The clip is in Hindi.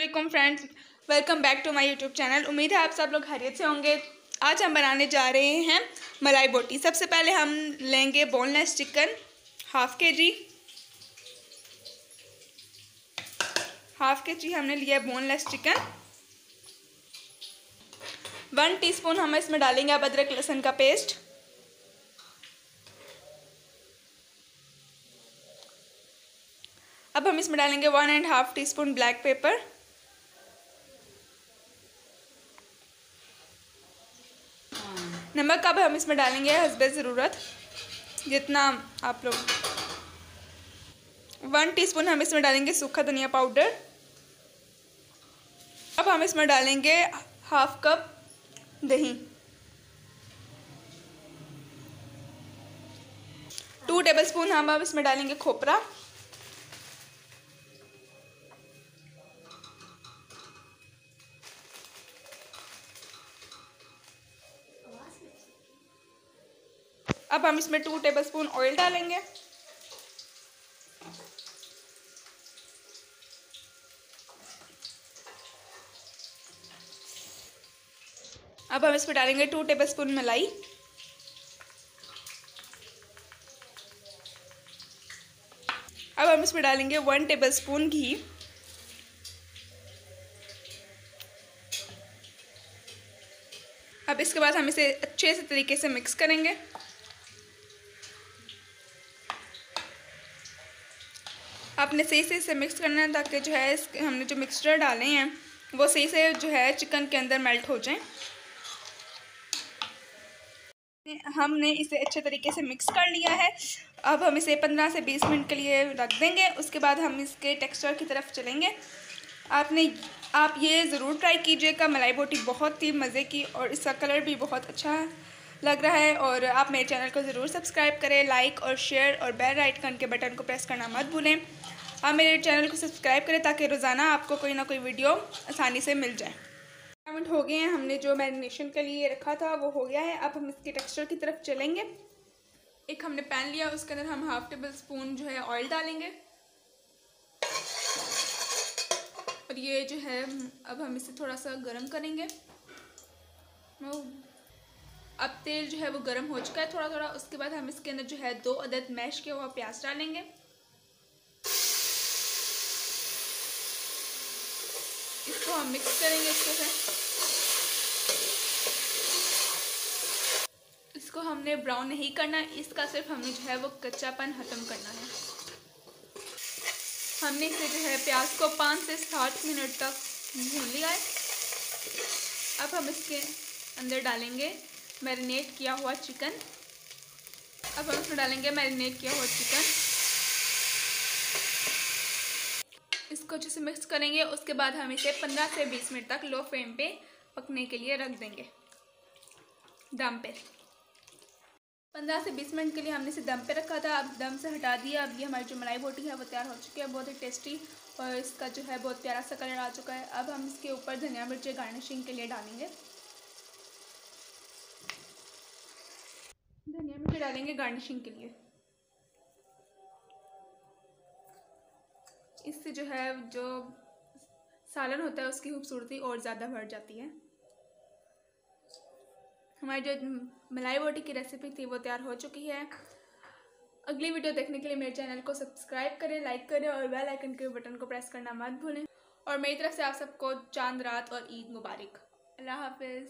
Aslam friends welcome back to my YouTube channel उम्मीद है आप सब लोग खैरियत से होंगे। आज हम बनाने जा रहे हैं मलाई बोटी। सबसे पहले हम लेंगे बोनलेस चिकन हाफ़ के जी हाफ़ के जी हमने लिया बोनलेस चिकन। वन टीस्पून हम इसमें डालेंगे अब अदरक, लहसुन का पेस्ट अब हम इसमें डालेंगे one and half teaspoon black pepper नमक अब हम इसमें डालेंगे हसबे ज़रूरत, जितना आप लोग वन टीस्पून हम इसमें डालेंगे सूखा धनिया पाउडर अब हम इसमें डालेंगे हाफ़ कप दही। टू टेबलस्पून हम अब इसमें डालेंगे खोपरा। अब हम इसमें टू टेबलस्पून ऑयल डालेंगे। अब हम इसमें डालेंगे टू टेबलस्पून मलाई। अब हम इसमें डालेंगे वन टेबलस्पून घी। अब इसके बाद हम इसे अच्छे से तरीके से मिक्स करेंगे। आपने सही से इसे मिक्स करना है ताकि जो है इस हमने जो मिक्सचर डाले हैं, वो सही से जो है चिकन के अंदर मेल्ट हो जाए। हमने इसे अच्छे तरीके से मिक्स कर लिया है। अब हम इसे पंद्रह से बीस मिनट के लिए रख देंगे। उसके बाद हम इसके टेक्सचर की तरफ़ चलेंगे। आपने, आप ये ज़रूर ट्राई कीजिएगा। मलाई बोटी बहुत ही मज़े की और इसका कलर भी बहुत अच्छा लग रहा है और आप मेरे चैनल को ज़रूर सब्सक्राइब करें लाइक और शेयर और बेल आइकन के बटन को प्रेस करना मत भूलें। आप मेरे चैनल को सब्सक्राइब करें ताकि रोज़ाना आपको कोई ना कोई वीडियो आसानी से मिल जाए। मिनट हो गए हैं, हमने जो मैरिनेशन के लिए रखा था, वो हो गया है। अब हम इसके टेक्सचर की तरफ़ चलेंगे। एक हमने पैन लिया, उसके अंदर हम हाफ़ टेबल स्पून जो है ऑयल डालेंगे। और ये जो है, अब हम इसे थोड़ा सा गर्म करेंगे। अब तेल जो है वो गर्म हो चुका है थोड़ा थोड़ा उसके बाद हम इसके अंदर जो है दो अदद मैश किया हुआ प्याज डालेंगे। इसको हम मिक्स करेंगे इसको से। इसको हमने ब्राउन नहीं करना, इसका सिर्फ़ हमने जो है वो कच्चापन ख़त्म करना है। हमने इसे जो है प्याज को पाँच से साठ मिनट तक भून लिया है। अब हम इसके अंदर डालेंगे मैरिनेट किया हुआ चिकन। अब हम इसमें डालेंगे मैरिनेट किया हुआ चिकन। इसको अच्छे से मिक्स करेंगे, उसके बाद हम इसे 15 से 20 मिनट तक लो फ्लेम पे पकने के लिए रख देंगे। दम पे। 15 से 20 मिनट के लिए हमने इसे दम पे रखा था। अब दम से हटा दिया। अब ये हमारी जो मलाई बोटी है, वो तैयार हो चुकी है। बहुत ही टेस्टी और इसका जो है, बहुत प्यारा सा कलर आ चुका है। अब हम इसके ऊपर धनिया मिर्ची गार्निशिंग के लिए डालेंगे धनिया मिर्च डालेंगे गार्निशिंग के लिए। इससे जो है, जो सालन होता है, उसकी खूबसूरती और ज़्यादा बढ़ जाती है। हमारी जो मलाई बोटी की रेसिपी थी, वो तैयार हो चुकी है। अगली वीडियो देखने के लिए मेरे चैनल को सब्सक्राइब करें, लाइक करें और बेल आइकन के बटन को प्रेस करना मत भूलें। और मेरी तरफ़ से आप सबको चाँद, रात और ईद मुबारक। अल्लाह हाफिज़।